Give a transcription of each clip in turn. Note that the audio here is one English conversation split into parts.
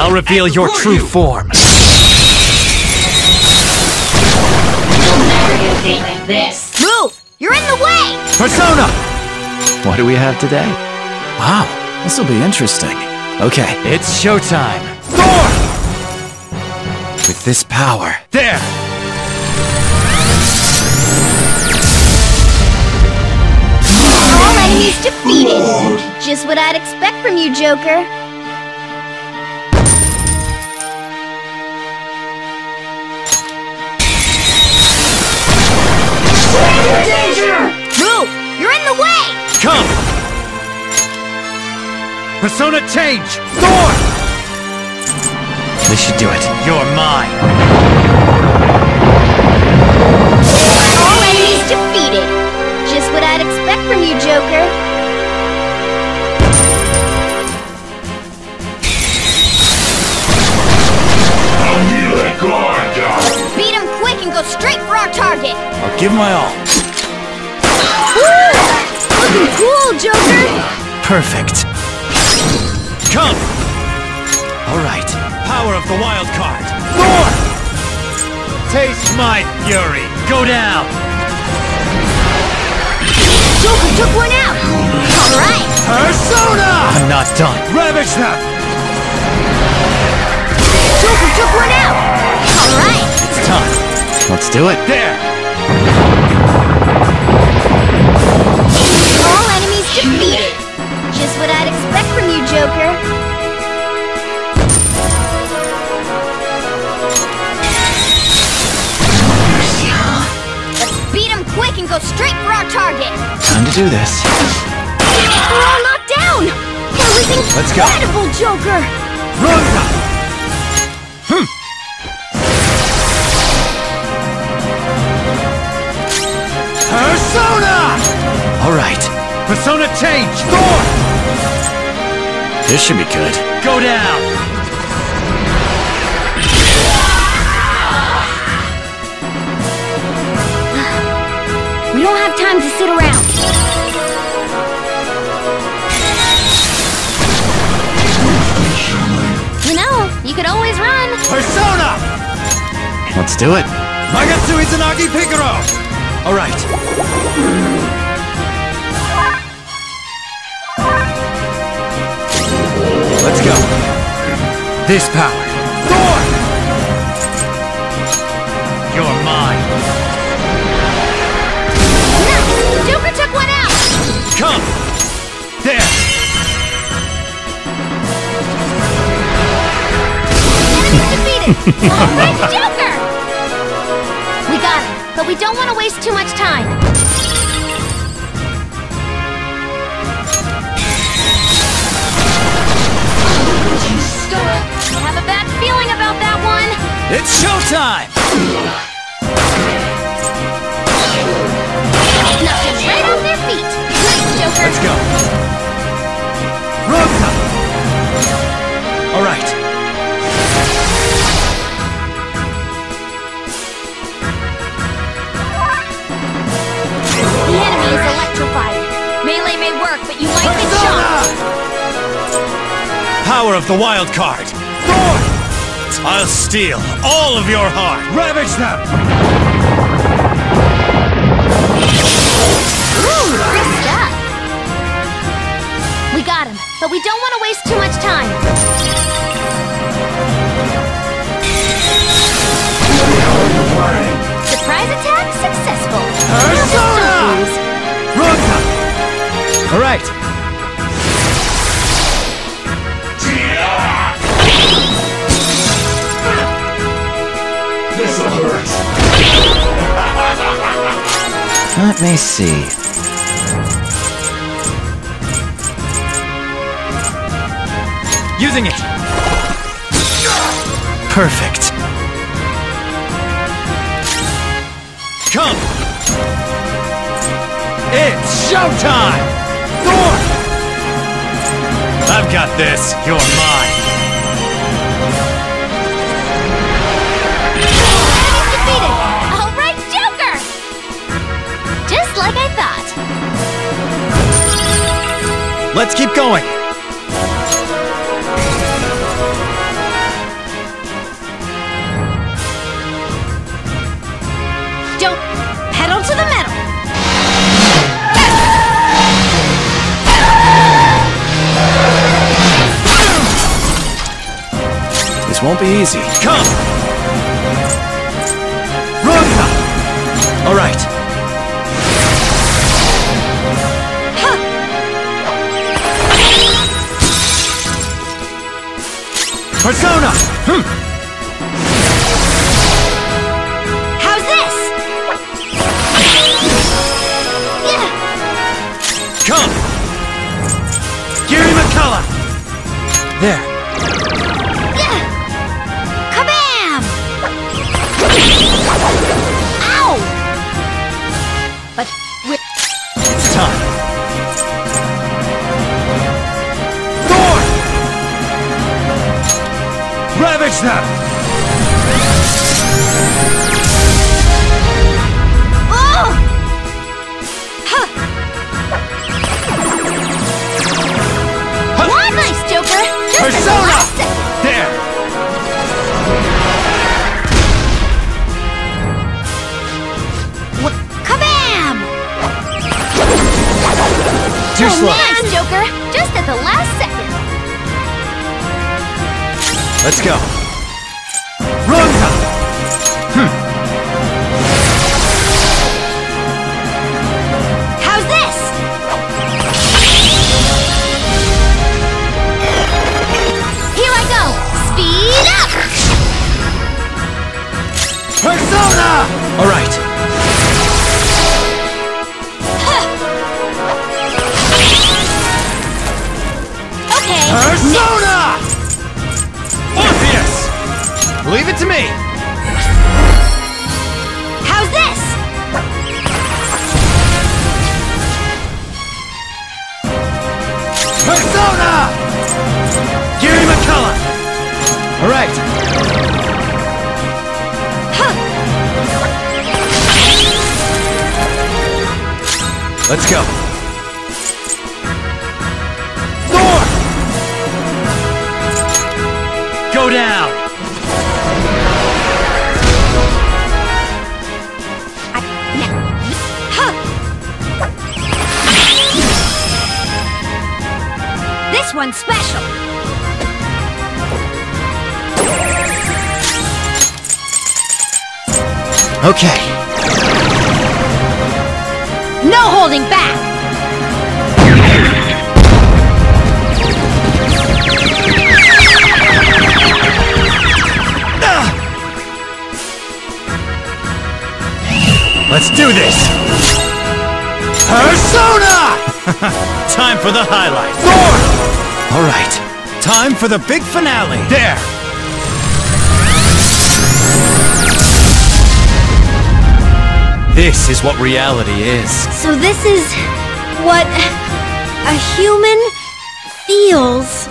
I'll reveal your true form. You'll never get a date like this. Move! You're in the way! Persona! What do we have today? Wow, this will be interesting. Okay, It's showtime. Thor! with this power, There! All enemies defeated! Just what I'd expect from you, Joker. Persona change! Thor! this should do it. You're mine. All enemies defeated! Just what I'd expect from you, Joker. Beat him quick and go straight for our target! I'll give my all. Woo! Looking cool, Joker! Perfect. Come! All right. Power of the wild card. Thor! Taste my fury. Go down. Joker took one out! Alright! Persona! I'm not done. Ravage them! Joker took one out! Alright! It's time. Let's do it. There! Do this. We're all knocked down! That was Let's go. incredible, Joker! Ronda! Hmm. Persona! All right. Persona change! Thor! This should be good. Go down! We don't have time to sit around. You could always run. Persona! Let's do it. Magatsu Izanagi Picaro! All right. Let's go. This power. Enemy defeated! All right, Joker! We got him, but we don't want to waste too much time. I have a bad feeling about that one. It's showtime! Them right off their feet. Nice, Joker. Let's go. Power of the wild card. Thor! I'll steal all of your heart. Ravage them! Ooh, good stuff. We got him, but we don't want to waste too much time. Let me see. Using it. Perfect. Come! It's showtime! Thor! I've got this. You're mine. Let's keep going! Don't pedal to the metal! This won't be easy. Come! Persona! Hm. How's this? Yeah. Come! Giri McCullough! There. Yeah. Kabam! Them! oh! Huh. Huh. One nice Joker. Just the. There! What? Kabam! Too oh, slow. Nice Joker. Just at the last second. Let's go. Ronka! How's Let's go. Thor! Go down! This one's special. Okay. No holding back. Let's do this! Persona! Time for the highlight. Thor! All right. Time for the big finale. There! This is what reality is. So this is what a human feels.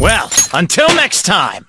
Well, until next time!